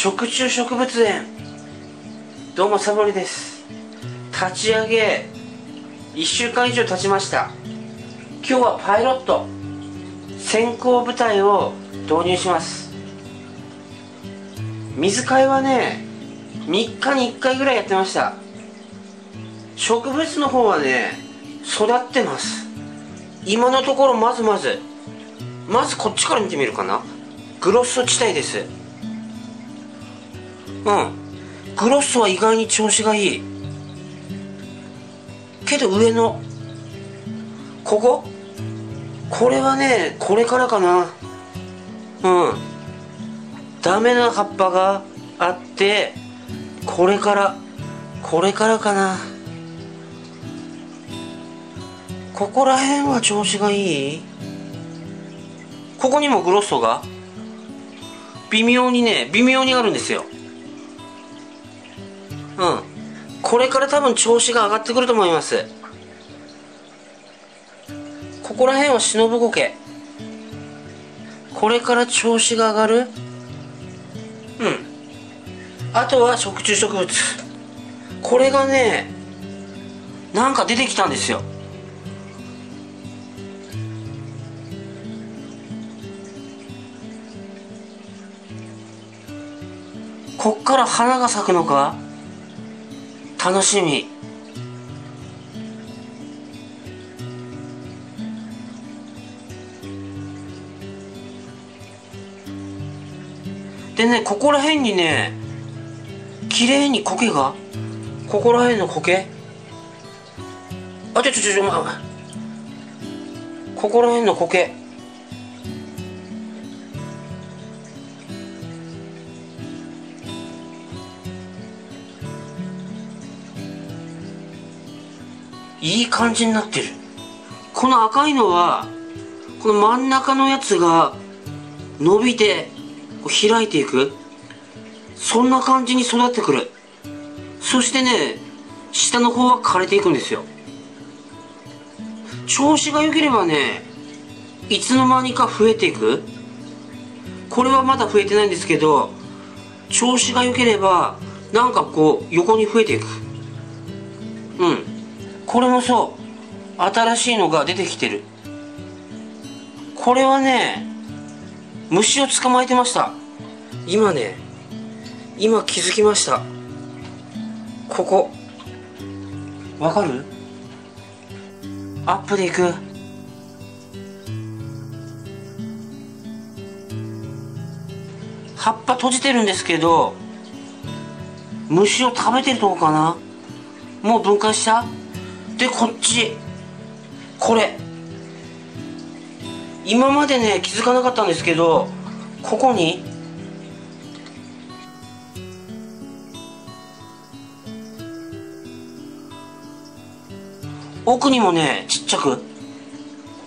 食虫植物園。どうもサボりです。立ち上げ1週間以上経ちました。今日はパイロット。先行部隊を導入します。水替えはね3日に1回ぐらいやってました。植物の方はね育ってます。今のところまずまず。まずこっちから見てみるかな。グロッソ地帯です。うん。グロッソは意外に調子がいい。けど上のここ？これはねこれからかな。うん。ダメな葉っぱがあってこれからこれからかな。ここら辺は調子がいい？ここにもグロッソが？微妙にね微妙にあるんですよ。うん。これから多分調子が上がってくると思います。ここら辺は忍ぶ苔。これから調子が上がる？うん。あとは食虫植物。これがねなんか出てきたんですよ。こっから花が咲くのか？楽しみ。でねここら辺にね綺麗に苔が？ここら辺の苔？あちょちょちょちょ、まあ、ここら辺の苔。いい感じになってる。この赤いのはこの真ん中のやつが伸びて開いていく。そんな感じに育ってくる。そしてね下の方は枯れていくんですよ。調子が良ければねいつの間にか増えていく。これはまだ増えてないんですけど調子が良ければなんかこう横に増えていく。うん。これもそう。新しいのが出てきてる。これはね虫を捕まえてました。今ね今気づきました。ここ。わかる？アップでいく。葉っぱ閉じてるんですけど虫を食べてるとこかな？もう分解した？でこっち。これ。今までね気づかなかったんですけどここに。奥にもねちっちゃく。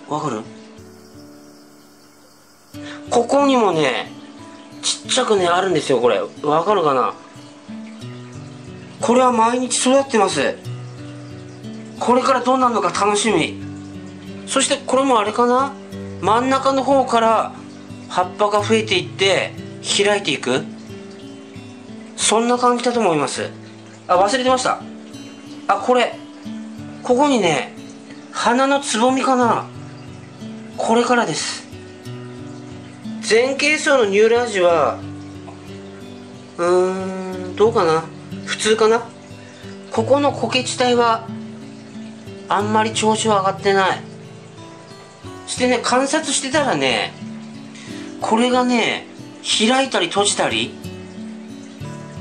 わかる？ここにもねちっちゃくねあるんですよこれ。わかるかな？これは毎日育ってます。これからどうなるのか楽しみ。そしてこれもあれかな？真ん中の方から葉っぱが増えていって開いていく。そんな感じだと思います。あ忘れてました。あこれ。ここにね花のつぼみかな。これからです。前傾層のニューラージはうーんどうかな？普通かな？ここの苔地帯はあんまり調子は上がってない。してね観察してたらねこれがね開いたり閉じたり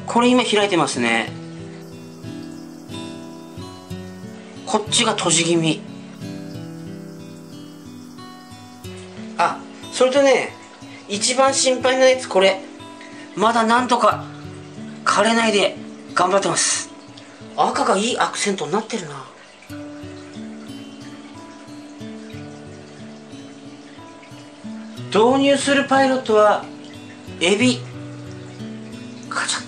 これ今開いてますね。こっちが閉じ気味。あそれとね一番心配なやつこれ。まだなんとか枯れないで頑張ってます。赤がいいアクセントになってるな。導入するパイロットはエビ。カチャ。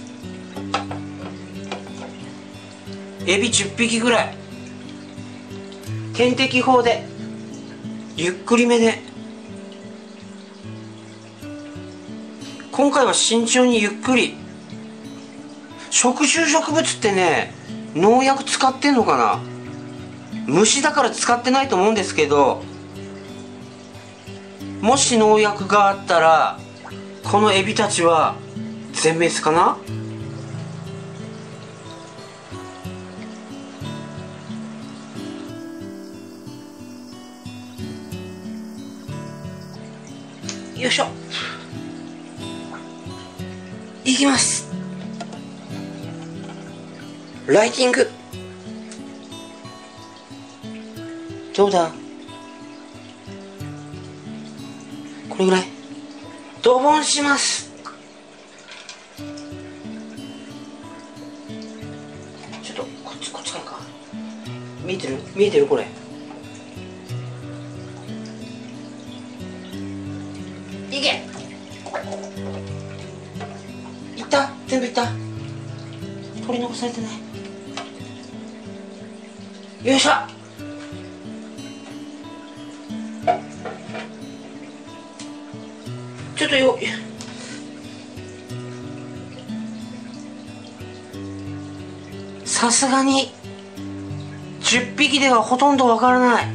エビ10匹ぐらい。点滴法でゆっくりめで。今回は慎重にゆっくり。食虫植物ってね農薬使ってんのかな。虫だから使ってないと思うんですけどもし農薬があったらこのエビたちは全滅かな？よいしょ。いきます。ライティング。どうだ？これぐらい。ドボンします。ちょっとこっちこっちからか。見えてる？見えてる？これ。いけ！いった？全部いった？取り残されてない？よいしょ！ちょっとよ。さすがに10匹ではほとんどわからない。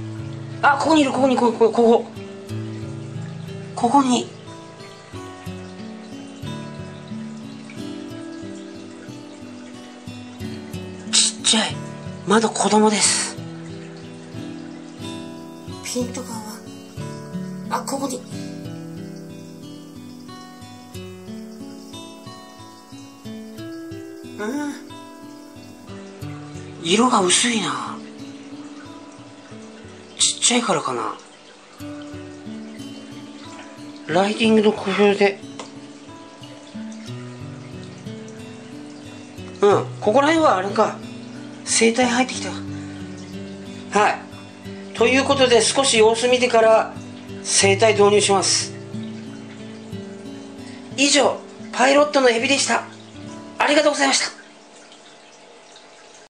あここにいるここにここここここ。に。ちっちゃい。まだ子供です。ピント感はあここに。うん。色が薄いな。ちっちゃいからかな。ライティングの工夫で。うん。ここら辺はあれか。生態入ってきた。はい。ということで少し様子見てから生態導入します。以上パイロットのエビでした。ありがとうございました。